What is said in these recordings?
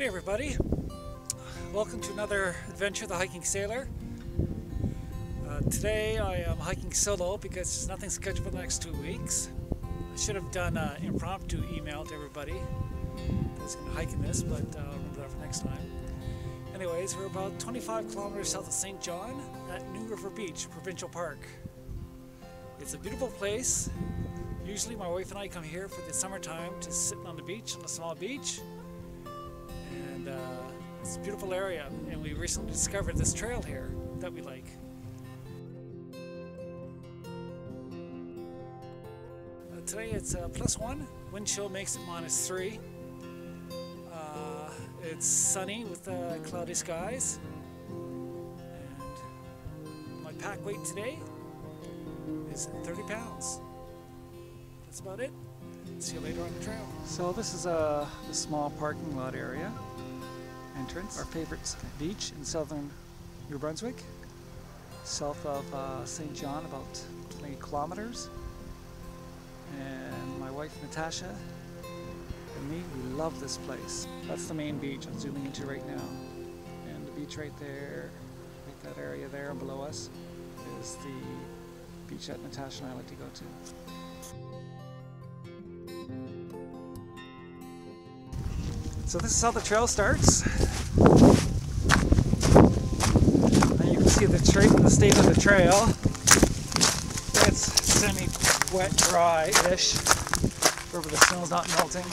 day, everybody. Welcome to another adventure, The Hiking Sailor. Uh, today I am hiking solo because there's nothing scheduled for the next two weeks. I should have done an impromptu email to everybody that's going to hike in this, but uh, I'll remember that for next time. Anyways, we're about 25 kilometers south of Saint John at New River Beach Provincial Park. It's a beautiful place. Usually my wife and I come here for the summertime to sit on the beach, on a small beach. And uh, it's a beautiful area. And we recently discovered this trail here that we like. Uh, today it's uh, plus one. Wind chill makes it minus three. Uh, it's sunny with uh, cloudy skies. And my pack weight today is 30 pounds. That's about it. See you later on the trail. So this is a, a small parking lot area entrance. Our favorite beach in southern New Brunswick, south of uh, Saint John, about 20 kilometers. And my wife Natasha and me, we love this place. That's the main beach I'm zooming into right now. And the beach right there, right that area there below us, is the beach that Natasha and I like to go to. So this is how the trail starts. And you can see the, the state of the trail. It's semi-wet, dry-ish, where the snow's not melting.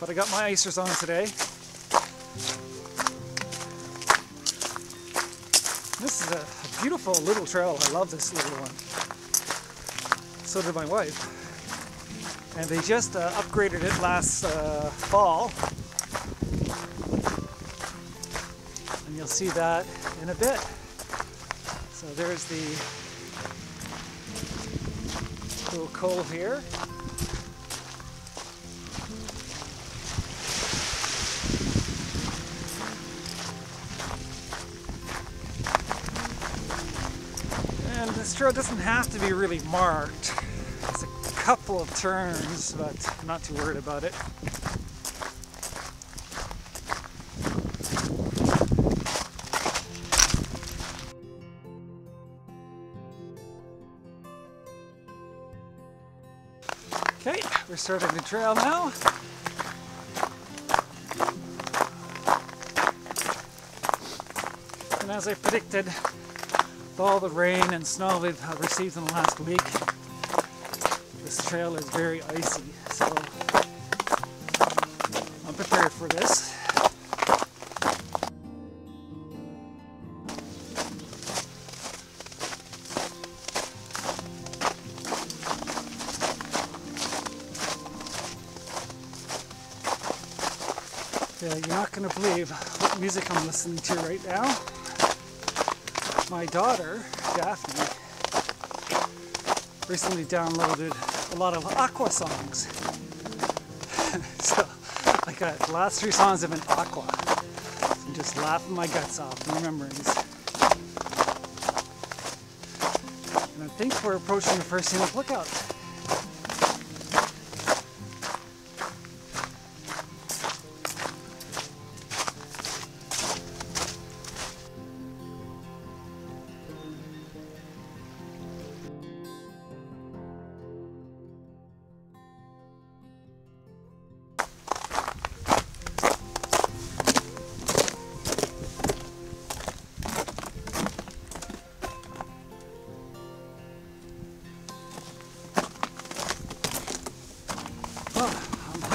But I got my icers on today. This is a beautiful little trail. I love this little one. So did my wife and they just uh, upgraded it last uh, fall. And you'll see that in a bit. So there's the little cove here. And this trail doesn't have to be really marked couple of turns, but I'm not too worried about it. Okay, we're starting the trail now. And as I predicted, with all the rain and snow we've uh, received in the last week, this trail is very icy, so I'm prepared for this. Yeah, you're not going to believe what music I'm listening to right now. My daughter, Daphne, recently downloaded a lot of Aqua songs. so I got the last three songs have been Aqua. So I'm just laughing my guts off remembering. And I think we're approaching the first scenic lookout.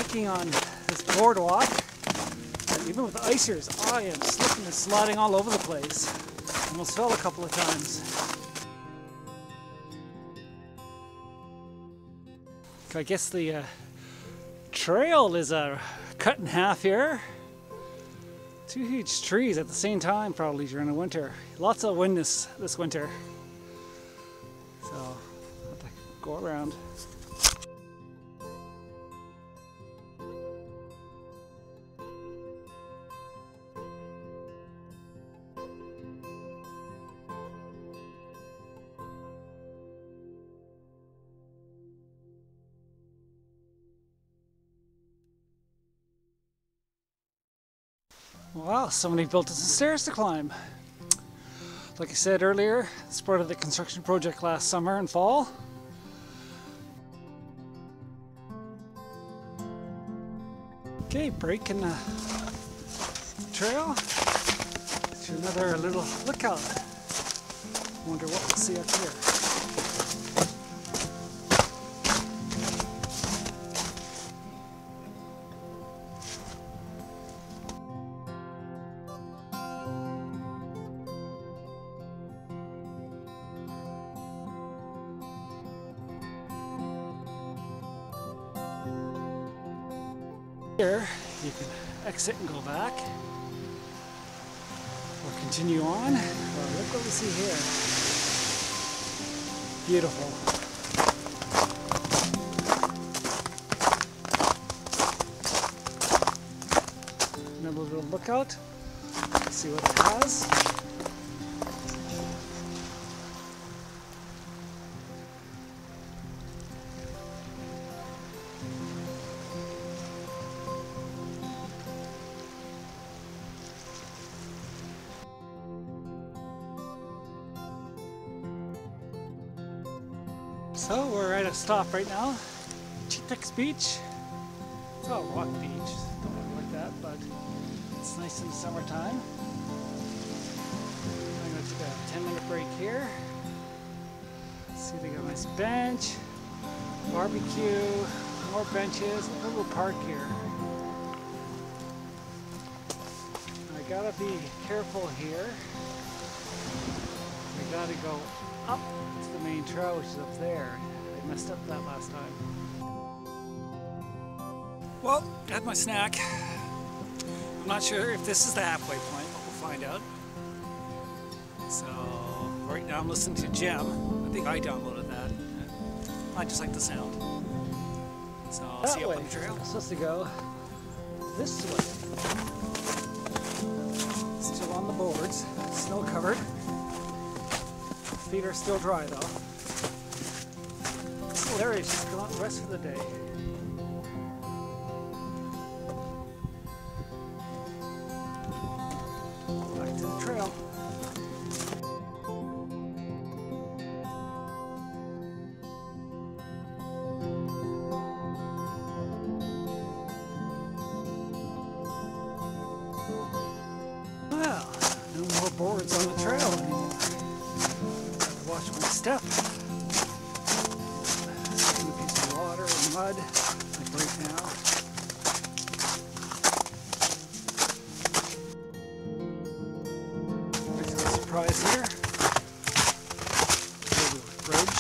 Hiking on this boardwalk. And even with icers, I am slipping and sliding all over the place. Almost fell a couple of times. I guess the uh, trail is uh, cut in half here. Two huge trees at the same time probably during the winter. Lots of wind this, this winter. So, I'll have to go around. Wow, somebody built us some stairs to climb. Like I said earlier, it's part of the construction project last summer and fall. Okay, break in the trail to another little lookout. Wonder what we'll see up here. Here, you can exit and go back, or continue on. Look what we see here. Beautiful. Another little lookout. See what it has. So we're at a stop right now. Chittick's Beach. It's a rock beach. Don't look like that, but it's nice in the summertime. I'm gonna take a 10 minute break here. See, they got a nice bench, barbecue, more benches, a little park here. I gotta be careful here. I gotta go up to the main trail, which is up there. I messed up that last time. Well, had my snack. I'm not sure if this is the halfway point, but we'll find out. So, right now I'm listening to Gem. I think I downloaded that. I just like the sound. So, I'll that see you up on the trail. I'm supposed to go this way. Still on the boards, snow covered. Feet are still dry though. Oh, he is, just to rest for the day. Back to the trail. Well, no more boards on the trail anymore watch my step. A piece of water and mud, like right now. There's a surprise here. Bridge.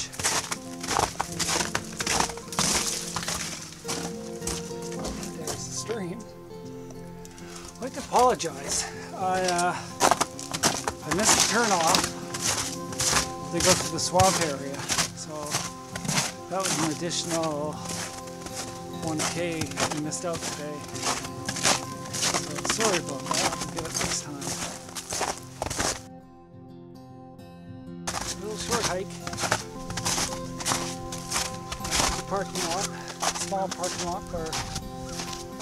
There's the stream. I'd like to apologize. I, uh, I missed the turn off they go through the swamp area. So that was an additional 1K we missed out today. So sorry about that. I'll get it next time. A little short hike. The parking lot, small parking lot.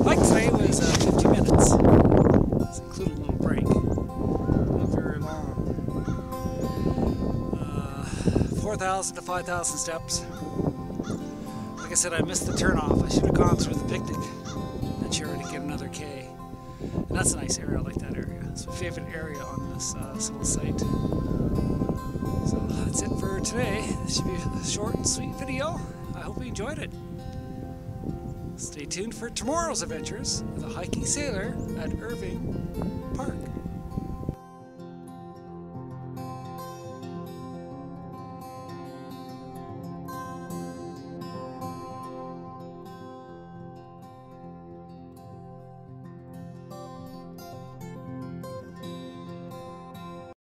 Hike today was uh, 50 minutes. It's break. 4,000 to 5,000 steps. Like I said, I missed the turnoff. I should have gone through the picnic and sure to get another K. And that's a nice area. I like that area. It's my favorite area on this uh, little site. So that's it for today. This should be a short and sweet video. I hope you enjoyed it. Stay tuned for tomorrow's adventures with a hiking sailor at Irving Park.